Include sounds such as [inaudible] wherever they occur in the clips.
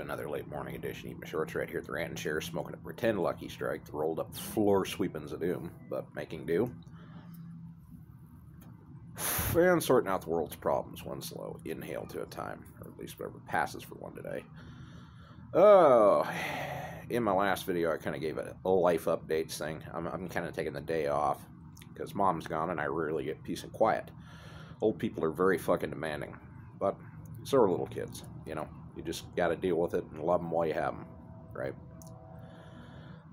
another late morning edition. Eat my shorts right here at the Rant and Chair, smoking a pretend Lucky Strike, the rolled up floor sweepings of doom, but making do. And sorting out the world's problems one slow inhale to a time, or at least whatever passes for one today. Oh, in my last video, I kind of gave a, a life updates thing. I'm, I'm kind of taking the day off because mom's gone and I rarely get peace and quiet. Old people are very fucking demanding, but so are little kids, you know. You just got to deal with it and love them while you have them, right?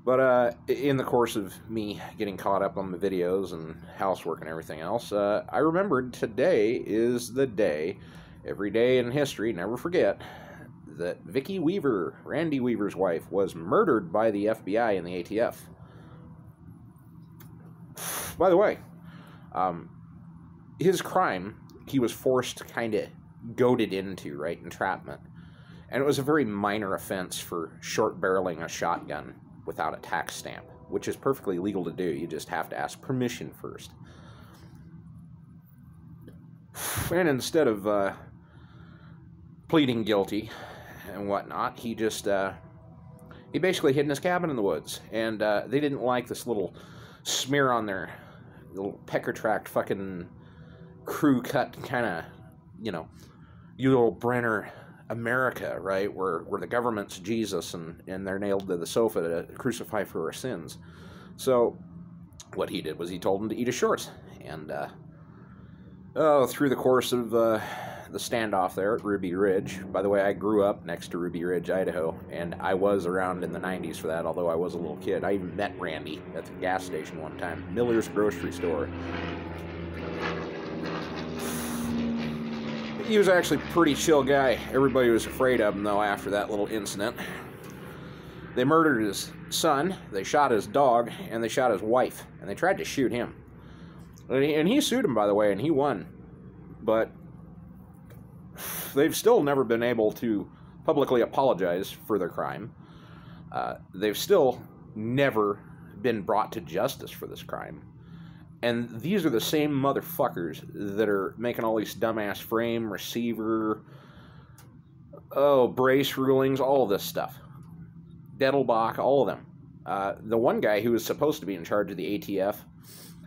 But uh, in the course of me getting caught up on the videos and housework and everything else, uh, I remembered today is the day, every day in history, never forget, that Vicki Weaver, Randy Weaver's wife, was murdered by the FBI and the ATF. By the way, um, his crime, he was forced, kind of goaded into, right? Entrapment. And it was a very minor offense for short barreling a shotgun without a tax stamp, which is perfectly legal to do. You just have to ask permission first. And instead of uh, pleading guilty and whatnot, he just uh, he basically hid in his cabin in the woods, and uh, they didn't like this little smear on their little pecker tract fucking crew cut kind of you know Yul Brynner America, right, where where the government's Jesus and and they're nailed to the sofa to crucify for our sins. So what he did was he told them to eat his shorts, and uh, oh, through the course of uh, the standoff there at Ruby Ridge. By the way, I grew up next to Ruby Ridge, Idaho, and I was around in the '90s for that. Although I was a little kid, I even met Randy at the gas station one time, Miller's grocery store. He was actually a pretty chill guy. Everybody was afraid of him, though, after that little incident. They murdered his son, they shot his dog, and they shot his wife, and they tried to shoot him. And he sued him, by the way, and he won. But they've still never been able to publicly apologize for their crime. Uh, they've still never been brought to justice for this crime. And these are the same motherfuckers that are making all these dumbass frame, receiver, oh, brace rulings, all this stuff. Dettelbach, all of them. Uh, the one guy who was supposed to be in charge of the ATF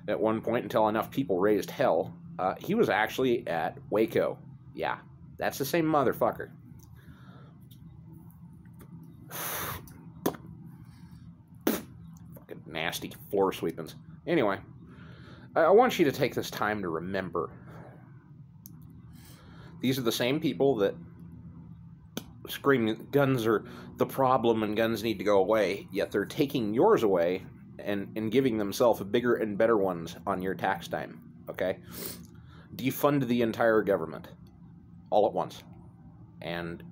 at one point until enough people raised hell, uh, he was actually at Waco. Yeah, that's the same motherfucker. [sighs] Fucking nasty floor sweepings. Anyway. I want you to take this time to remember. These are the same people that scream guns are the problem and guns need to go away, yet they're taking yours away and, and giving themselves bigger and better ones on your tax time. Okay? Defund the entire government all at once. And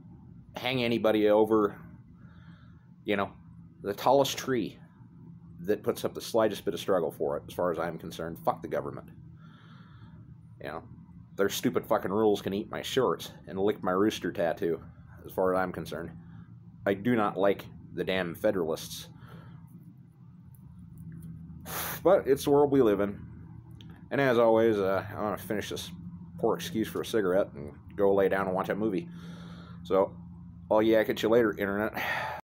hang anybody over, you know, the tallest tree that puts up the slightest bit of struggle for it, as far as I'm concerned. Fuck the government. You know, their stupid fucking rules can eat my shorts and lick my rooster tattoo, as far as I'm concerned. I do not like the damn Federalists. But it's the world we live in. And as always, uh, I want to finish this poor excuse for a cigarette and go lay down and watch a movie. So, I'll yak at you later, Internet.